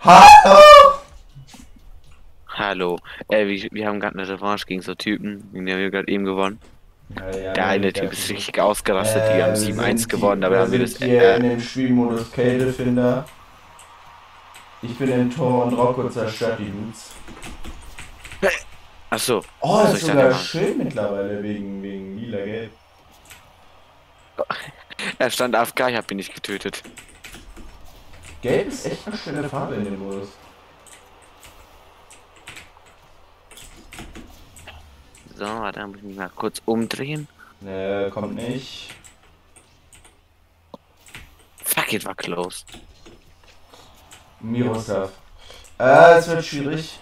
Hallo! Hallo. Äh, wir, wir haben gerade eine Revanche gegen so Typen. Den haben wir gerade eben gewonnen. Ja, ja, Der eine Typ ist richtig ausgerastet. die haben Äh, 7-1 sind gewonnen, dabei haben wir das. hier Äh, in dem Spielmodus Kältefinder. Ich bin im Tor und Rocco zerstört die Dudes. achso. Oh, das ist sogar schön mittlerweile wegen, wegen lila Gelb. Er stand AFK, ich hab ihn nicht getötet. Gelb ist echt eine schöne Farbe in dem Modus. So, da muss ich mich mal kurz umdrehen. Ne, kommt nicht. Fuck, it war close. Miroslav. Äh, es wird schwierig.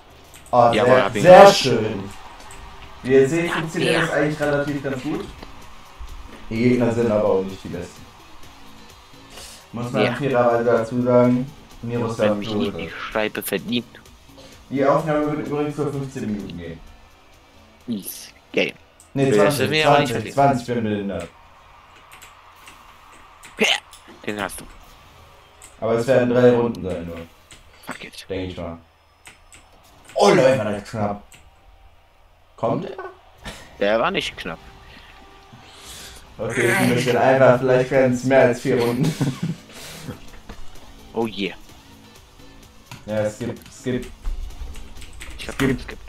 Oh, Ja, sehr, aber sehr schön. Wie ihr seht, funktioniert das eigentlich relativ ganz gut. Die Gegner sind aber auch nicht die besten. Muss man Ja. fairerweise dazu sagen. Miroslav Wenn mich nicht die Klose. Schreibe verdient. Die Aufnahme wird übrigens nur 15 Minuten gehen. Easy. Game. Ne, Ja, das 20, sind wir aber nicht 20, verlieren. 20 bin behindert. Den hast du. Aber es werden drei Runden sein nur, Fuck it. denke ich mal. Oh Leute, war das knapp. Kommt er? Der war nicht knapp. Okay, ist ein bisschen einfach, vielleicht werden es mehr als vier Runden. Oh yeah. Ja, es gibt, es gibt. Ich hab Skip. skippt.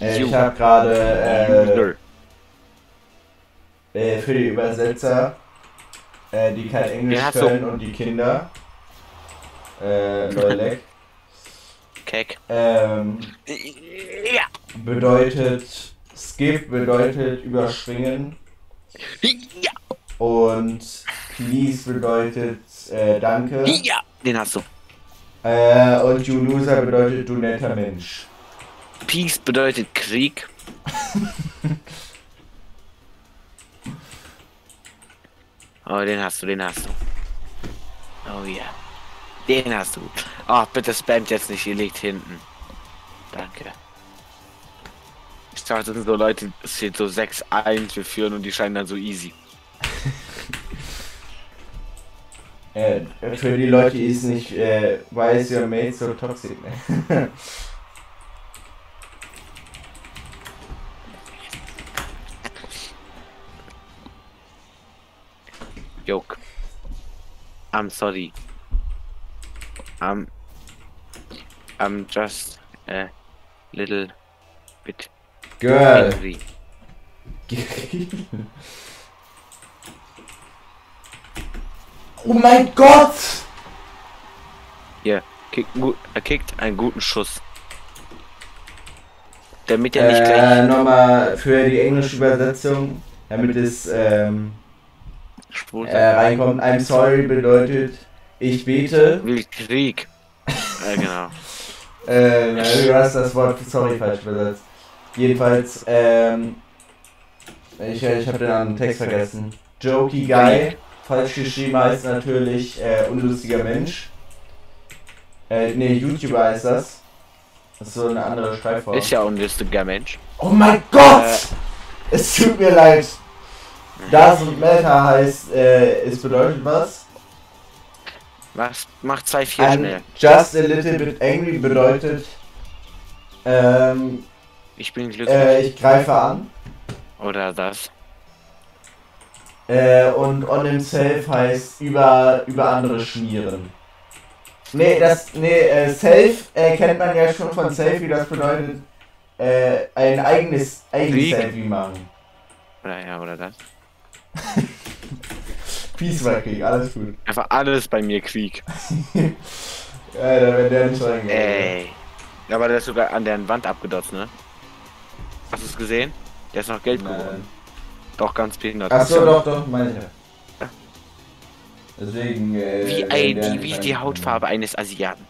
Äh, ich habe gerade äh, äh, für die Übersetzer, äh, die kein Englisch Ja, so. können und die Kinder. Äh, Leulek. Keck. ähm, Ja. bedeutet, Skip bedeutet überspringen Ja. und Please bedeutet äh, Danke Ja. Den hast du. äh, und You Loser bedeutet du netter Mensch. Peace bedeutet Krieg. oh, den hast du, den hast du. Oh ja. Den hast du. Oh, bitte spamt jetzt nicht, ihr liegt hinten. Danke. Ich dachte, das sind so Leute, es steht so 6-1, wir führen und die scheinen dann so easy. Äh, für die Leute, die es nicht, äh, why is your mate so toxic? ne? Joke. I'm sorry. I'm I'm just a little bit Girl. angry. oh mein Gott! Hier, kickt, er kickt einen guten Schuss. Damit er nicht Äh, gleich nochmal für die englische Übersetzung, damit es ähm, äh, reinkommt. I'm sorry bedeutet, ich bete. will. Krieg. äh, genau. Äh, du hast das Wort sorry falsch übersetzt. Jedenfalls, ähm, ich, ich habe den anderen Text vergessen. Jokey Guy, falsch geschrieben heißt natürlich äh, unlustiger Mensch. Äh, ne, YouTuber heißt das. Das ist so eine andere Schreibform. Ist ja ein lustiger Mensch. Oh mein Gott! Äh. Es tut mir leid. Doesn't matter heißt, äh, es bedeutet was? Mach, mach 2-4 And schnell. just a little bit angry bedeutet, ähm, Ich bin glücklich. äh, ich greife an. Oder das. Äh, und on himself heißt über, über andere schmieren. Nee, das, nee, äh, self äh, kennt man ja schon von Selfie, das bedeutet, äh, ein eigenes, eigenes. Selfie machen. Oder ja, oder das. Peace Krieg, alles gut. Einfach alles bei mir Krieg. Ja, da wird der nicht reingegangen. Ey. Ja, aber der ist sogar an der Wand abgedotzt, ne? Hast du es gesehen? Der ist noch gelb Nein. geworden. Doch, ganz behindert. Achso, doch, doch, meine ich ja. Deswegen, äh, Wie, nicht wie die Hautfarbe eines Asiaten.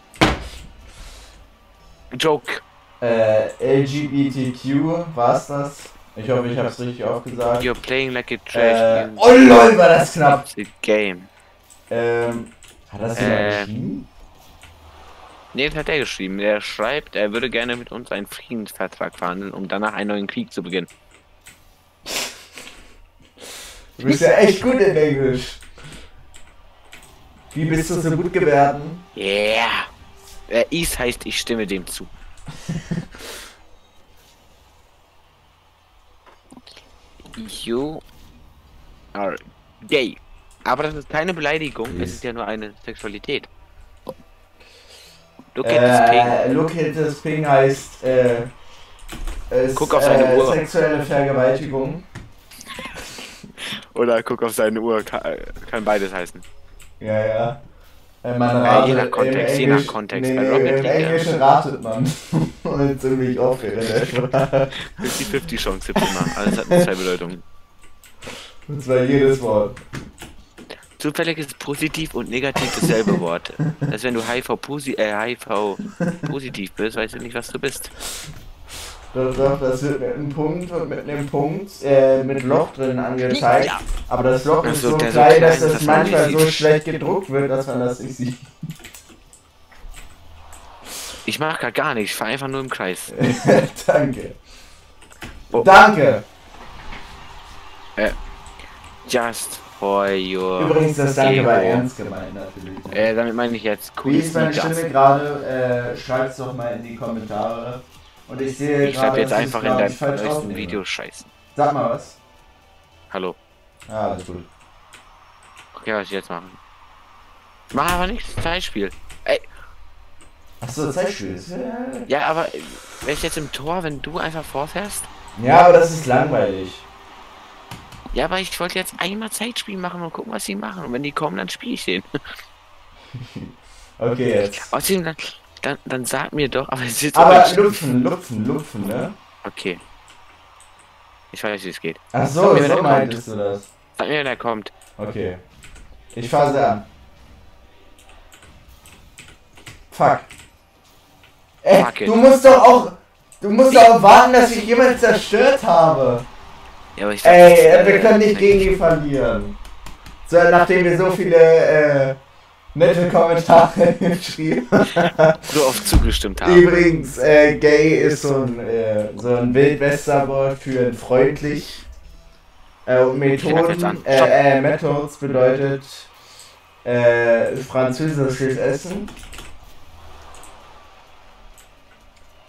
Joke. Äh, LGBTQ, war's das? Ich hoffe, ich hab's richtig aufgesagt. You're playing like a Äh, trash oh lol, war das knapp. game. Ähm, hat das jemand Äh. geschrieben? Nee, das hat er geschrieben. Er schreibt, er würde gerne mit uns einen Friedensvertrag verhandeln, um danach einen neuen Krieg zu beginnen. Du bist ja echt gut in Englisch. Wie bist du so gut geworden? Yeah! Äh, Is heißt, ich stimme dem zu. you are gay. Aber das ist keine Beleidigung, es ist ja nur eine Sexualität. Look at this ping. Äh, look at this ping heißt äh, ist, Guck auf seine äh, Uhr. sexuelle Vergewaltigung. Oder guck auf seine Uhr, kann, kann beides heißen. Ja, ja. Äh, man Ja, ratet, je nach Kontext, je nach Englisch- Kontext. Nee, Bei Rocket Im ja. Englischen ratet man. Und ziemlich oft in der Sprache. 50-50 Chance gibt's immer. Alles hat zwei Bedeutungen. Und zwar jedes Wort. Zufällig ist positiv und negativ dasselbe Wort. Dass wenn du HIV-posi äh, HIV positiv bist, weißt du nicht, was du bist. Doch, das wird mit einem Punkt und mit einem Punkt äh, mit Loch drin angezeigt. Aber das Loch ist so, so klein, dass man manchmal so schlecht gedruckt wird, dass man das nicht sieht. Ich mach grad gar nichts, ich fahr einfach nur im Kreis. Danke. Oh. Danke. Just for your. Übrigens, das Danke war ernst gemeint natürlich. Äh, damit meine ich jetzt cool. Wie ist meine. Stimme gerade? Äh, schreibt's doch mal in die Kommentare. Und ich sehe Ich gerade, jetzt dass einfach ich, in deinem ich, aufnehme. Video scheißen. Sag mal was. Hallo. Ah, alles gut. Okay, was ich jetzt machen? Ich mach aber nichts, Zeitspiel. Ey, Achso, Zeitspiel. ist- ja, aber äh, wer ist jetzt im Tor, wenn du einfach vorfährst? Ja, aber das ist langweilig. Ja, aber ich wollte jetzt einmal Zeitspiel machen und gucken, was sie machen. Und wenn die kommen, dann spiele ich den. Okay, jetzt. Außerdem, dann, dann, dann sag mir doch, aber es ist jetzt Aber lupfen, lupfen, lupfen, ne? Okay. Ich weiß, wie es geht. Ach Sag so, mir, wenn so meintest du das. Sag mir, wenn er kommt. Okay. Ich phase an. Fuck. Ey, Fuck du musst doch auch. Du musst doch auch warten, dass ich jemanden zerstört habe. Ja, aber ich Ey, wir können nicht gegen die verlieren. So, nachdem wir so viele äh, nette Kommentare geschrieben so oft zugestimmt haben. Übrigens, äh, gay ist so ein, äh, so ein Wildwesterwort für freundlich. Äh, und. Methoden, äh, äh, Methods bedeutet äh, französisches Essen.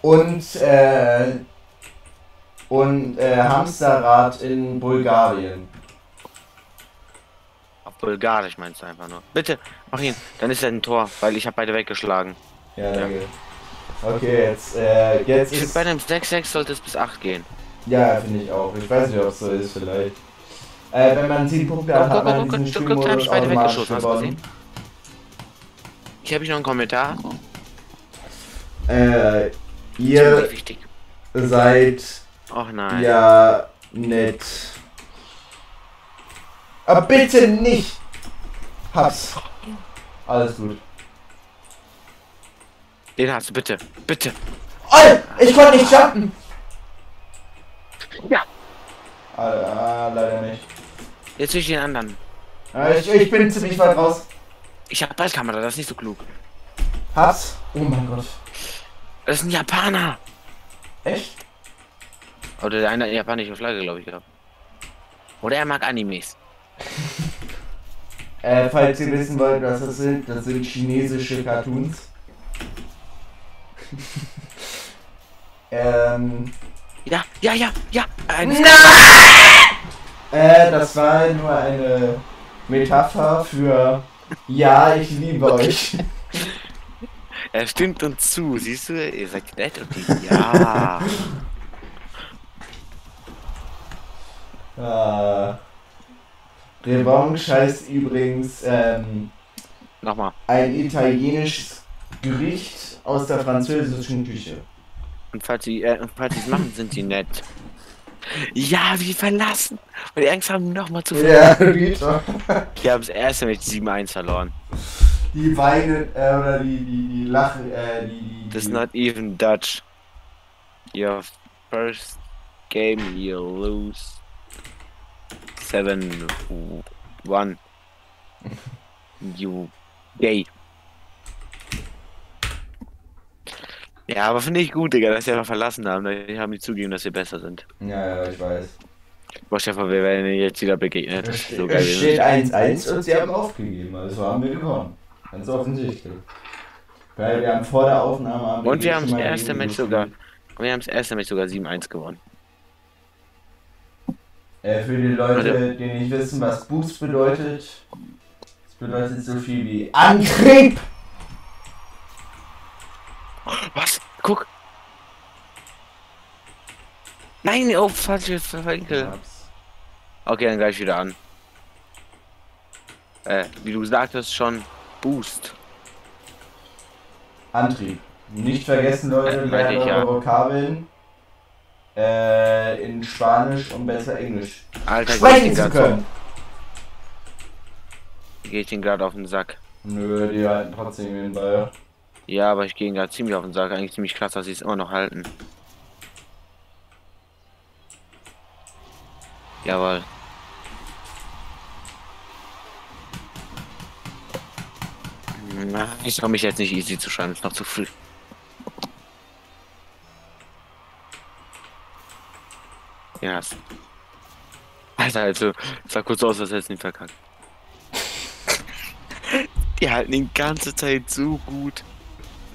Und, äh, und äh, Hamsterrad in Bulgarien. Bulgarisch meinst du einfach nur. Bitte, mach ihn. Dann ist er ein Tor, weil ich habe beide weggeschlagen. Ja, danke. Okay, jetzt, äh, jetzt Ich ist. bei einem 6-6 sollte es bis 8 gehen. Ja, finde ich auch. Ich weiß nicht, ob es so ist, vielleicht. Äh, wenn man 10 Punkte hat, hat man diesen Spielmodus ich beide automatisch weggeschossen, hast du gewonnen. Hier habe ich noch einen Kommentar. Äh, ihr seid Ach nein. ja nett. Aber bitte nicht! Hab's. Alles gut. Den hast du, bitte. Bitte. Oh, ich konnte nicht jumpen! Ja. Ah, leider nicht. Jetzt will ich den anderen. Ah, ich, ich bin ziemlich weit raus. Ich habe Ballkamera, das ist nicht so klug. Hab's. Oh mein Gott. Das ist ein Japaner. Echt? Oder der eine japanische Flagge, glaube ich, gehabt. Oder er mag Animes. Äh, falls ihr wissen wollt, was das sind, das sind chinesische Cartoons. ähm, Ja, ja, ja, ja. Ein äh, das war nur eine Metapher für Ja, ich liebe euch. er stimmt uns zu, siehst du? Ihr seid nett und die. Ja. Ah. Revanche heißt übrigens ähm, Nochmal. ein italienisches Gericht aus der französischen Küche. Und falls sie, äh, falls sie es machen, sind sie nett. Ja, wir verlassen. Und die Angst haben nochmal zu Ja, Rita. Die haben das erste mit 7-1 verloren. Die weinen, äh, oder die, die, die lachen, äh, die, die, That's die not even Dutch. Your first game you lose. 7 1. You gay. Ja, aber finde ich gut, Digga, dass sie einfach verlassen haben. Die haben die zugegeben, dass sie besser sind. Ja, ja, ich weiß. Boah, Stefan, wir werden jetzt wieder begegnet. Es Das ist steht, so geil. steht 1-1 und sie haben aufgegeben. Also haben wir gewonnen. Ganz offensichtlich. Weil wir haben vor der Aufnahme... Haben Und wir haben das erste Match sogar. wir haben das erste Match sogar 7-1 gewonnen. Äh, für die Leute, die nicht wissen, was Boost bedeutet. Es bedeutet so viel wie Antrieb. Was? Guck! Nein, oh, falsches Winkel. Okay, dann gleich wieder an. Äh, wie du sagtest schon, Boost. Antrieb. Nicht vergessen, Leute, Äh, ich, eure ja. Vokabeln äh, in Spanisch, um besser Englisch Alter, sprechen zu können. Gehe ich ihn gerade auf den Sack. Nö, die halten trotzdem den Ball. Ja, aber ich gehe ihn gerade ziemlich auf den Sack. Eigentlich ziemlich krass, dass sie es immer noch halten. Jawohl. Ich traue mich jetzt nicht easy zu schreiben, ist noch zu früh. Ja. Alter, also, sah kurz aus, als hättest du ihn verkackt. Die halten die ganze Zeit so gut.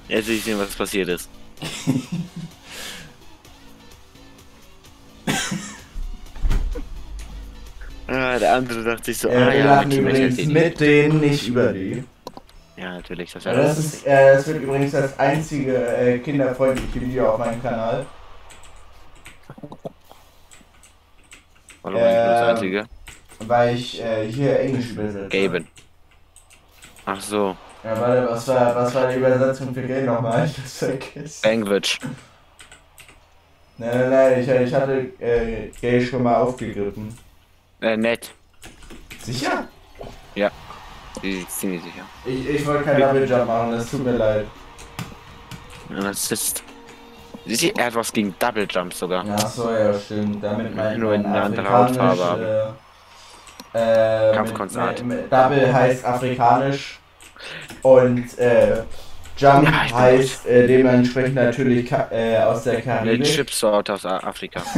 Jetzt will ich sehen, was passiert ist. ah, der andere dachte sich so, Äh, ah wir ja, lachen mit übrigens ich- mit denen, nicht über die. Ja, natürlich, das Ja, das, ist, äh, das wird übrigens das einzige äh, kinderfreundliche Video auf meinem Kanal. Warum eigentlich nur das ähm, einzige? Weil ich äh, hier Englisch übersetze. Gaben. Ach so, Ja, warte, was war, was war die Übersetzung für Gay nochmal? Ich hab's vergessen. Language. Nein, nein, nein, ich, ich hatte äh, Gay schon mal aufgegriffen. Äh, nett. Sicher? Ich bin ziemlich sicher. Ich, ich wollte keinen Double Jump machen, das tut mir leid. Ja, das ist. Du, er hat was gegen Double Jumps sogar. Ach so, ja, stimmt. Damit mein Nur mein eine andere afrikanisch, Hautfarbe Äh, äh, mit- mit- Double heißt afrikanisch und äh, Jump Ja, ich heißt äh, dementsprechend natürlich ka äh, aus der Eine Karibik. Chipsort aus Afrika.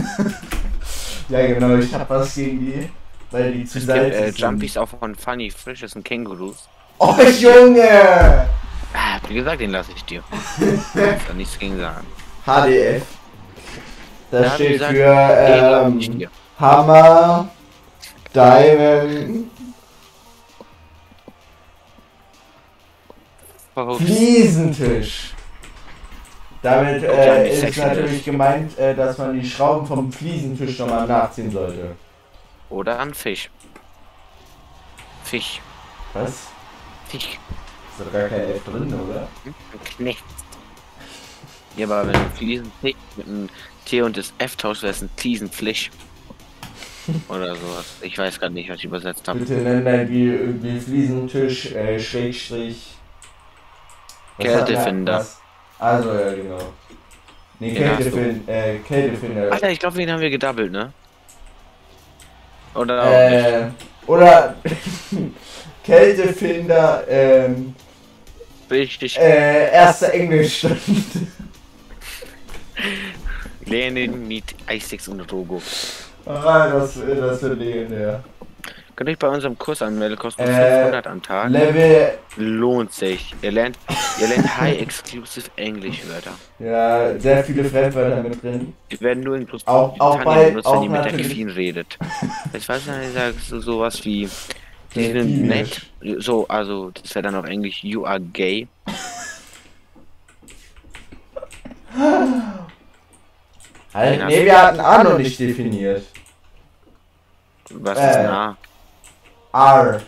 Ja, genau, ich hab was gegen die, weil die zu salzig äh, sind. Jumpies auch von Funny Frisch, das sind Kängurus. Oh, Junge! Ah, wie gesagt, den lasse ich dir. Kannst da nichts gegen sagen. HDF. Das wie steht gesagt, für ich ähm. Hammer, Diamond. Fliesentisch. Damit äh, ist natürlich gemeint, äh, dass man die Schrauben vom Fliesentisch nochmal nachziehen sollte. Oder an Fisch. Fisch. Was? Fisch. Ist doch gar kein F drin, oder? Hm? Ja, aber wenn du Fliesen mit einem T und das F tauscht, wäre es ein Fliesenflisch. Oder sowas. Ich weiß gerade nicht, was ich übersetzt habe. Bitte nenn dein wie irgendwie Fliesentisch, äh, Schrägstrich. Kältefinder. Also, ja, genau. Nee, Den. Kältefinder, äh, Kältefinder. Alter, ich glaube, wen haben wir gedoubled, ne? Oder auch. Äh, oder Kältefinder, ähm, Richtig. äh, erster Englischstand. Lenin mit Isaacs und Rogo. ah, das, das wird legendär. Könnt ihr euch bei unserem Kurs anmelden, kostet Äh, 500 am Tag. Level, Lohnt sich. Ihr lernt, ihr lernt High Exclusive Englisch Wörter. ja, sehr viele Fremdwörter mit drin. Die werden nur in Plus Auch- auch bei- benutzt, wenn auch die mit der Delfin redet. Jetzt weiß ich nicht, sagst du sowas wie die sind nett. So, also das wäre dann auf Englisch You are gay. Halt, nee, du- wir hatten A noch nicht definiert. Was Äh. ist ein A? R.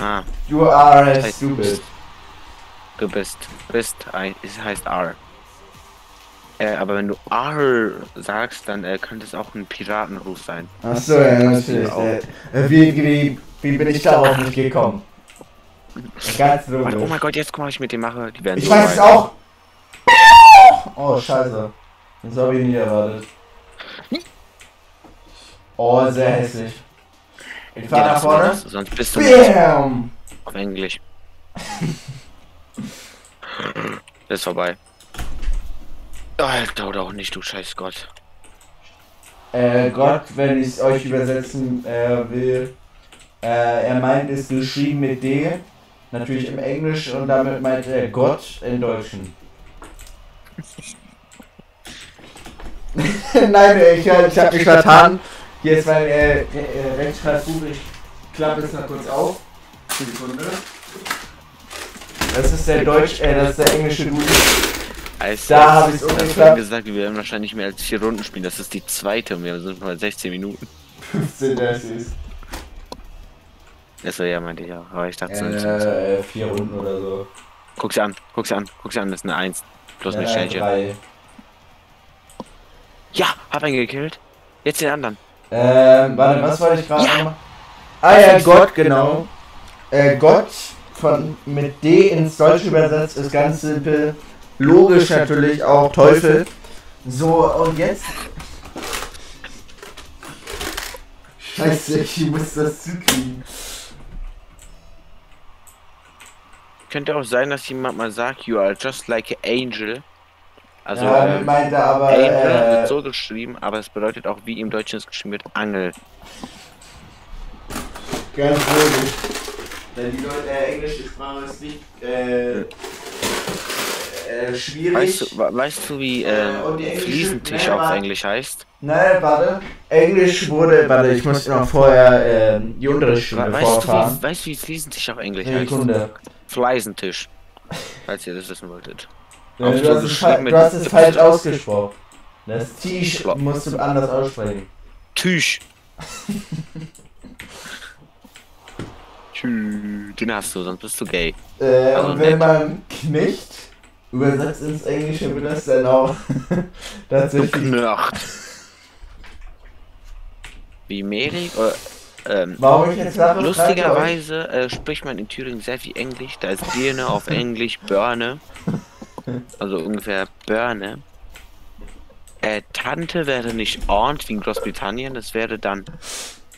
Ah, You are Das heißt, stupid. du bist. Bist, ein- es heißt R. Äh, aber wenn du R sagst, dann äh, könnte es auch ein Piratenruf sein. Achso, ja, natürlich. Äh, wie, wie, wie bin ich darauf nicht gekommen? Ganz Warte, oh mein Gott, jetzt guck mal, was ich mit dem mache. Die werden Ich so weiß es auch. Oh, scheiße. Das habe ich nie erwartet. Oh, sehr hässlich. Ich Ja, fahr nach vorne. das, sonst bist du nicht Bam! auf Englisch. Ist vorbei. Alter, oder auch nicht, du scheiß Gott. äh, Gott, wenn ich es euch übersetzen äh, will, äh, er meint es geschrieben mit D, natürlich im Englisch und damit meint er Gott im Deutschen. Nein, ich, ich habe mich vertan. Hier ist mein äh, äh, Rechtschreibbuch. Ich klappe es mal kurz auf. Sekunde. Das ist der Deutsch, äh, das ist der englische Duden. Als Da hab letztes ich's hast du umgeklappt. gesagt, wir werden wahrscheinlich mehr als vier Runden spielen. Das ist die zweite und wir sind bei 16 Minuten. 15 das ist. Achso, ja, meinte ich auch. Aber ich dachte, so, Äh, vier Runden oder so. guck sie an, guck sie an, guck sie an, das ist eine 1. Plus eine Ja, Sternchen. drei. Ja, hab einen gekillt. Jetzt den anderen. Ähm, warte, was wollte ich gerade Ja. noch? Ah ja, Gott, genau. Äh, Gott von mit D ins Deutsche übersetzt ist ganz simpel. Logisch natürlich auch Teufel. So, und jetzt. Scheiße, ich muss das zukriegen. Könnte auch sein, dass jemand mal sagt, you are just like an angel. Also, ja, damit ähm, meint er aber. Angel Äh, wird so geschrieben, aber es bedeutet auch, wie im Deutschen es geschrieben wird, Angel. Ganz logisch. Denn die Leute, äh, englische Sprache ist nicht äh, äh, schwierig. Weißt du, weißt du wie Äh, englische- Fliesentisch Ja, auf Englisch heißt? Nein, warte. Englisch wurde, warte, ich muss noch vorher ähm, die Unterrichtsstunde Weißt du, vorfahren. wie, weißt du, wie Fliesentisch auf Englisch heißt? Sekunde. Fleisentisch. Falls ihr das wissen wolltet. Ja, Auf du, hast es, du hast falsch ausgesprochen. Das Tisch musst du anders aussprechen. Tisch. Den hast du, sonst bist du gay. Äh, Also und wenn nett. man Knecht übersetzt ins Englische, wird das dann auch tatsächlich. Knacht. Wie Merik oder ähm, Warum ich jetzt lache? Lustigerweise äh, spricht man in Thüringen sehr viel Englisch. Da ist Birne auf Englisch Birne. Also ungefähr Birne. Äh, Tante wäre nicht Aunt wie in Großbritannien, das wäre dann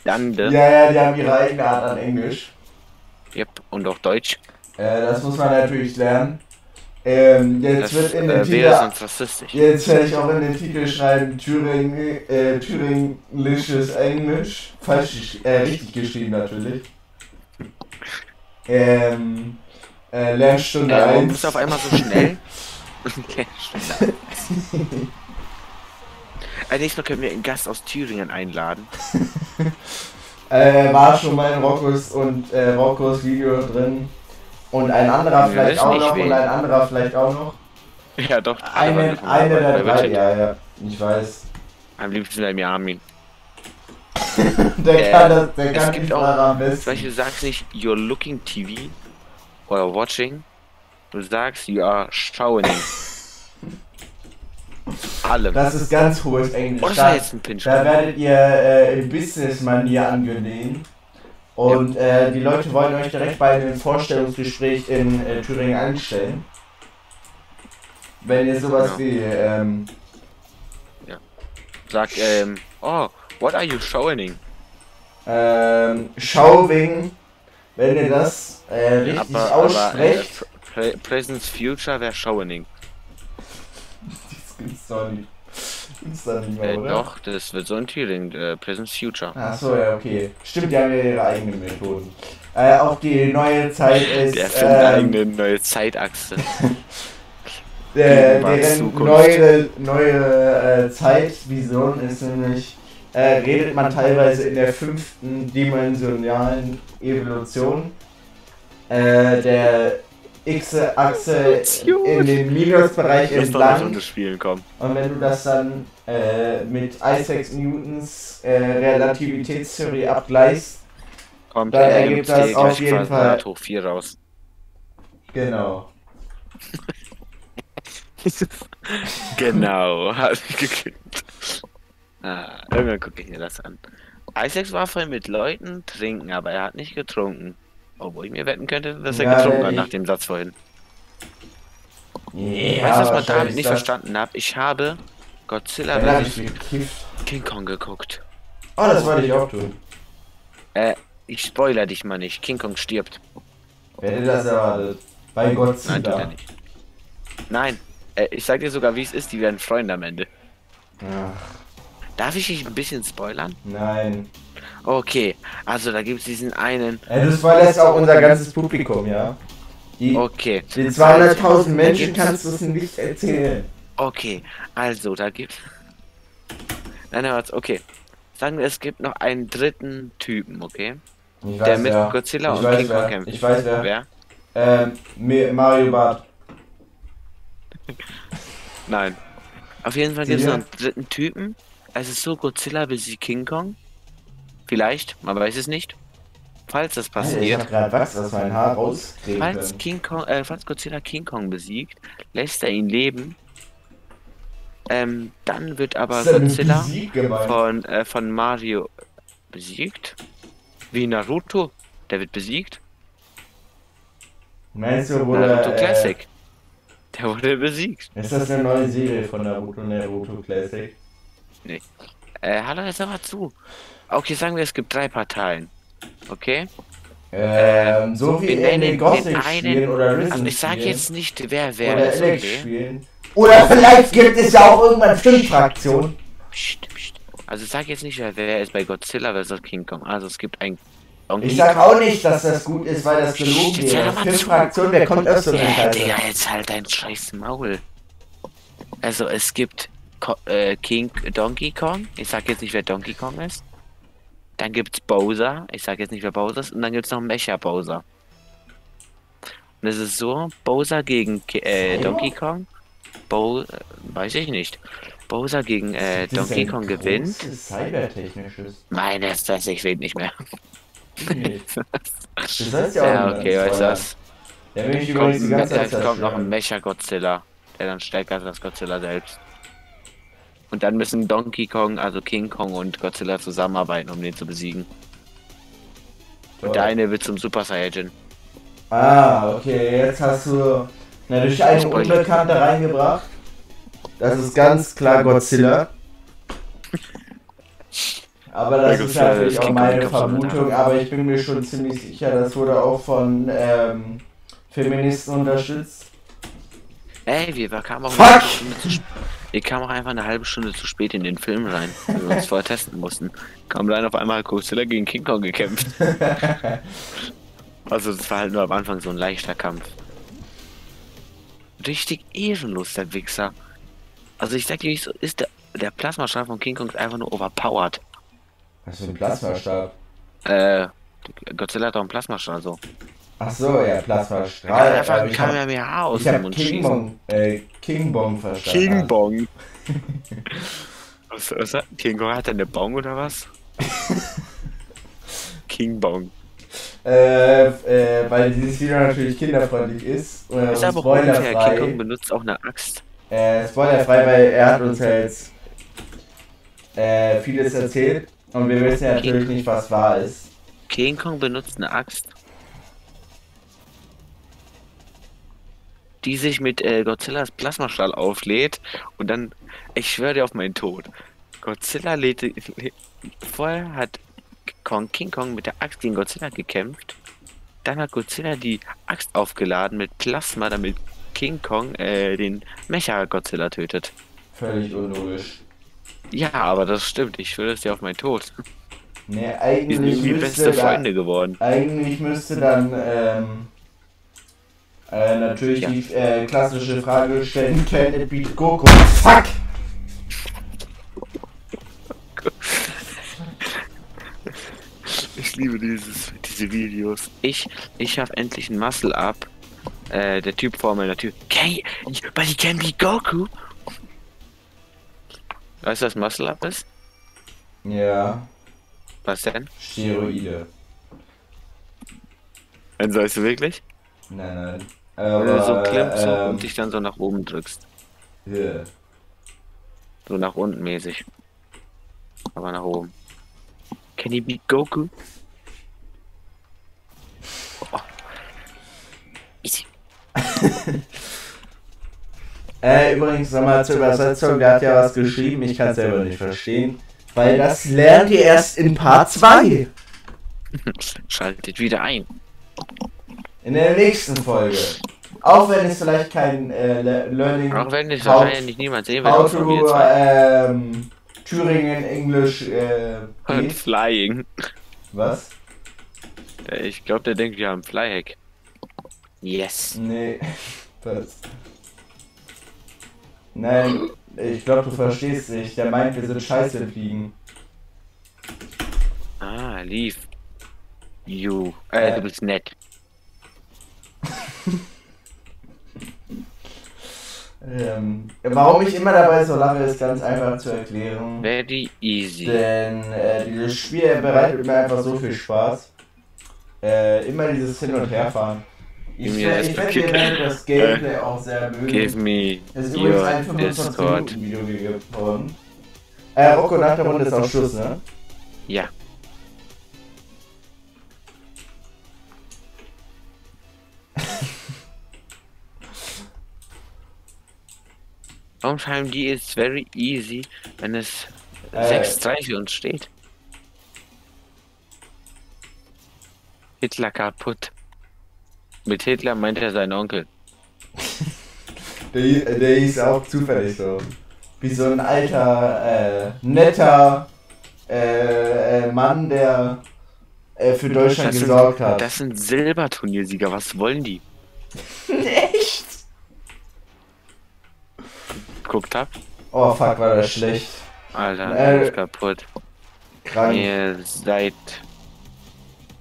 Dande. Ja, ja, die haben ihre eigene Art an Englisch. Yep, und auch Deutsch. Äh, das muss man natürlich lernen. Ähm, jetzt Das wird in den äh, Titel. Jetzt werde ich auch in den Titel schreiben Thüring, äh, Thüringlisches Englisch. Falsch, äh, richtig geschrieben natürlich. Ähm, äh, Lernstunde Äh, warum 1. bist du auf einmal so schnell? okay, schneller. Äh, nächstes Mal können wir einen Gast aus Thüringen einladen. Äh, war schon mal in Roccos und äh, Roccos Video drin. Und ein anderer vielleicht auch nicht, noch wen. und ein anderer vielleicht auch noch. Ja, doch. Eine, eine der drei, wird ja, ja. Ich weiß. Am liebsten wäre mir Armin. Der Äh, kann das, der kann gibt auch- am Zum besten. Beispiel, du sagst nicht, you're looking TV oder watching. Du sagst, you are showing. Allem. Das ist ganz hohes Englisch. Oh, Da-. Da werdet ihr äh, im Business-Manier angelehnt. Und äh, die Leute wollen euch direkt bei dem Vorstellungsgespräch in äh, Thüringen einstellen. Wenn ihr sowas Ja. wie ähm, Sag, ähm, oh, what are you showing? ähm, Schauwing, wenn ihr das äh, richtig Aber, aber äh, aussprecht. Pre Presence Future wäre showing. das gibt's doch nicht. Gibt's doch nicht mehr, Äh, oder? doch, das wird so in Thüringen, äh, Presence Future. Achso, ja, okay. Stimmt, die haben ja ihre eigenen Methoden. Äh, auch die neue Zeit ist. Der findet eine ähm, eigene neue Zeitachse. Der, deren neue, neue äh, Zeitvision ist nämlich, äh, redet man teilweise in der fünften dimensionalen Evolution. Äh, der X-Achse in den Minusbereich entlang. so das Spielen kommen. Und wenn du das dann äh, mit Isaac Newtons äh, Relativitätstheorie abgleichst, Kommt Dann ergibt und das auf jeden Fall- hoch 4 raus. genau. genau, hab ich gekriegt. Ah, irgendwann gucke ich mir das an. Isaacs war vorhin mit Leuten trinken, aber er hat nicht getrunken. Obwohl ich mir wetten könnte, dass er Ja, getrunken hat nach dem Satz vorhin. Ja, weißt du, was man damit nicht das- verstanden hat? Ich habe Godzilla vs. King Kong geguckt. Oh, das wollte ich auch tun. Äh, ich spoiler dich mal nicht. King Kong stirbt. Wer hätte das erwartet? Bei Nein, tut er Godzilla. nicht. Nein, äh, ich sag dir sogar, wie es ist, die werden Freunde am Ende. Ach, Darf ich dich ein bisschen spoilern? Nein. Okay, also da gibt es diesen einen. Äh, du spoilerst auch unser ganzes Publikum, ja? Die, Okay, den 200.000 Menschen kannst du es nicht erzählen. okay, also da gibt. Nein, nein, okay. Sagen wir, es gibt noch einen dritten Typen, okay? Ich Der weiß mit wer. Godzilla ich und weiß King Kong kämpft. Ich weiß wer. Wer? Ähm, Mario Bart. Nein. Auf jeden Fall gibt es noch einen dritten Typen. Es ist so, Godzilla besiegt King Kong. Vielleicht, man weiß es nicht. Falls das Ich passiert, hab grad Wachs aus meinem Haar rauskriegen falls. King Kong, äh, falls Godzilla King Kong besiegt, lässt er ihn leben. Ähm, dann wird aber Godzilla von, äh, von Mario besiegt. Wie Naruto, der wird besiegt. Meinst du, wurde, Naruto äh, Classic. Der wurde besiegt. ist das eine neue Serie von Naruto, Naruto Classic? Äh, hallo, jetzt aber zu. Okay, sagen wir, es gibt drei Parteien. Okay? Ähm, so wie wir in den den Gothic einen- spielen oder Rhythm Also ich sag spielen jetzt nicht, wer wer oder ist, okay? spielen. Oder vielleicht gibt es ja auch irgendwann fünf Fraktionen. Psst, psst. Also ich sag jetzt nicht, wer wer ist bei Godzilla vs. King Kong. Also es gibt ein Donkey Ich sag auch nicht, dass das gut ist, weil das gelogen mal Fünf. Fraktionen, wer kommt einer Ja? Digga, jetzt halt dein scheiß Maul. Also es gibt Ko äh, King Donkey Kong. Ich sag jetzt nicht, wer Donkey Kong ist. Dann gibt's Bowser. Ich sag jetzt nicht, wer Bowser ist. Und dann gibt's noch Mecha Bowser. Und es ist so, Bowser gegen äh? Donkey Kong. Äh, weiß ich nicht. Bowser gegen äh, Das ist Donkey Kong gewinnt. Cybertechnisches. Meine Fresse, ich will nicht mehr. Nee. Du sollst ja auch Ja, okay, weißt du spoilern. was? Mich Kommt, kommt noch ein. Mecha Godzilla, der dann stärker ist als Godzilla selbst. Und dann müssen Donkey Kong, also King Kong und Godzilla zusammenarbeiten, um den zu besiegen. Und der eine wird zum Super Saiyajin. Ah, okay, jetzt hast du natürlich einen Spoiler. Unbekannte reingebracht. Das ist ganz klar Godzilla. Aber das Ja, ist natürlich auch meine Vermutung, aber ich bin mir schon ziemlich sicher, das wurde auch von ähm, Feministen unterstützt. Ey, wir kamen auch, Fuck! eine wir kamen auch einfach eine halbe Stunde zu spät in den Film rein, weil wir uns vorher testen mussten. Kam dann auf einmal Godzilla gegen King Kong gekämpft. Also das war halt nur am Anfang so ein leichter Kampf. Richtig ehrenlos, der Wichser. Also ich sag dir, es so ist der, der Plasmastrahl von King Kong ist einfach nur overpowered. Was für ein Plasmastab? Äh, Godzilla hat doch einen Plasmastrahl so. Ach so, ja, Er Plasmastrahl. einfach aber ich hab- ja mehr Haar aus Ich dem hab Mund King. Bong, äh, King Bong verstanden. King Bong. was, was hat King Kong hat er eine Bong oder was? King Bong. Äh, äh, weil dieses Video natürlich kinderfreundlich ist. Äh, Ist und aber auch unfair. King Kong spoilerfrei. benutzt auch eine Axt. Äh, spoilerfrei, weil er hat uns ja jetzt äh, vieles erzählt. Und wir wissen ja natürlich nicht, was wahr ist. King Kong benutzt eine Axt. Die sich mit äh, Godzillas Plasmastrahl auflädt und dann, ich schwöre dir auf meinen Tod. Godzilla lädt, lä- vorher hat Kong, King Kong mit der Axt gegen Godzilla gekämpft. Dann hat Godzilla die Axt aufgeladen mit Plasma, damit King Kong äh, den Mecha Godzilla tötet. Völlig unlogisch. Ja, aber das stimmt. Ich schwöre es dir auf meinen Tod. Nee, Wir sind eigentlich müsste, beste Freunde geworden. eigentlich müsste dann ähm, äh, natürlich Ja. die äh, klassische Frage stellen, can it beat Goku? Fuck! Ich liebe dieses, diese Videos. Ich, ich habe endlich ein Muscle Up. Äh, der Typ vor meiner Tür. Can you, but he can be Goku. Weißt du, was Muscle Up ist? Ja, Was denn? Steroide. Dann weißt du wirklich? Nein, nein. Wenn du so klimmst ähm, und dich dann so nach oben drückst. ja. So nach unten mäßig. Aber nach oben. Can he be Goku? Oh. Easy. Äh, übrigens nochmal zur Übersetzung, der hat ja was geschrieben, ich kann es selber nicht verstehen. Weil das lernt ihr erst in Part 2. Schaltet wieder ein. In der nächsten Folge. Auch wenn es vielleicht kein äh, Le- Learning Auch wenn How- wahrscheinlich niemand sehen will, How to ähm, Thüringen, Englisch, äh. Flying. Was? Äh, Ich glaube, der denkt, wir haben Flyhack. Yes. Nee, was? Nein, ich glaube, du verstehst nicht. Der meint, wir sind scheiße Fliegen. Ah, lief. You. Äh, Äh. du bist nett. Ähm, warum ich immer dabei so lache, ist ganz einfach zu erklären. Very easy. Denn äh, dieses Spiel bereitet mir einfach so viel Spaß. Äh, immer dieses Hin- und Herfahren. Ich, ich, finde, das Gameplay auch sehr mögen. Give me Es ist übrigens ein 25 Discord. Minuten Video gegeben worden. Äh, Rocco, nach der Runde ist auch Schluss, ne? Ja. Warum schreiben die it's very easy, wenn es Äh. 6-3 für uns steht? Hitler kaputt. Mit Hitler meint er seinen Onkel. Der, der hieß auch zufällig so. Wie so ein alter, äh, netter äh, äh, Mann, der äh, für Deutschland Das sind- gesorgt hat. Das sind Silberturniersieger, was wollen die? Guckt ab. Oh fuck, war das schlecht. Alter, Äh. alles kaputt. Krank. Ihr seid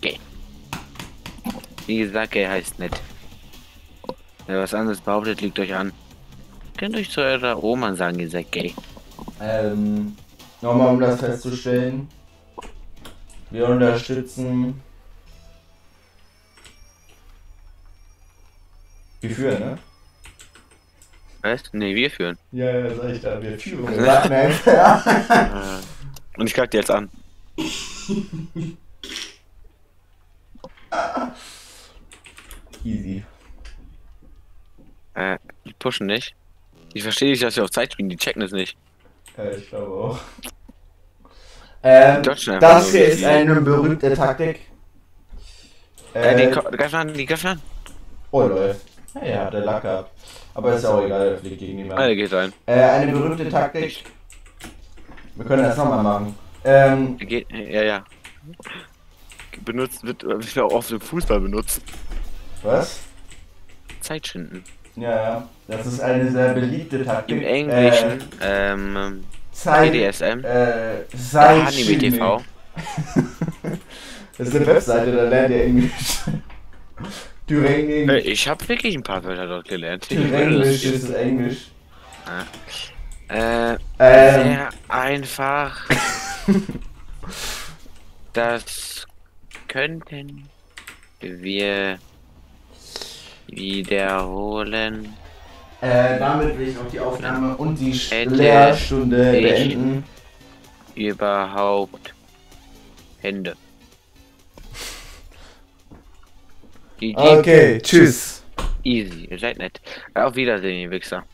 gay. Wie gesagt, gay heißt nicht. Wer was anderes behauptet, liegt euch an. Könnt euch zu eurer Oma sagen, ihr seid gay. Ähm, nochmal um das festzustellen. Wir unterstützen. Wir führen, ne? Was? Nee, wir führen. Ja, ja, sag ich da. Wir führen. Einfach. Äh, Und ich kacke jetzt an. Easy. Äh, die pushen nicht. Ich verstehe nicht, dass sie auf Zeit spielen, die checken es nicht. Ja, ich glaube auch. Ähm, das hier ist die- eine berühmte Taktik. Äh, die Äh, ko- greif an, die greif an. oh, läuft. Ja, ja, der Lack gehabt. Aber ist ja auch egal, der fliegt gegen Ah, niemanden. der geht rein. Äh, eine berühmte Taktik. Wir können das nochmal machen. Ähm, geht, ja, ja. Benutzt wird, wird auch oft im Fußball benutzt. was? Zeit schinden. Ja, ja. Das ist eine sehr beliebte Taktik. Im Englischen, ähm, Zeit, BDSM, äh, Anime TV. Das ist eine Webseite, da lernt ihr Englisch. Thüringen, Äh, Ich habe wirklich ein paar Wörter dort gelernt. Thüringisch ist Englisch. Äh, Ähm, sehr einfach. das könnten wir wiederholen. äh, damit will ich auch die Aufnahme und die Hätte Lehrstunde beenden. Überhaupt Hände. GG. Okay, tschüss. Easy. Ihr seid nett. Auf Wiedersehen, ihr Wichser.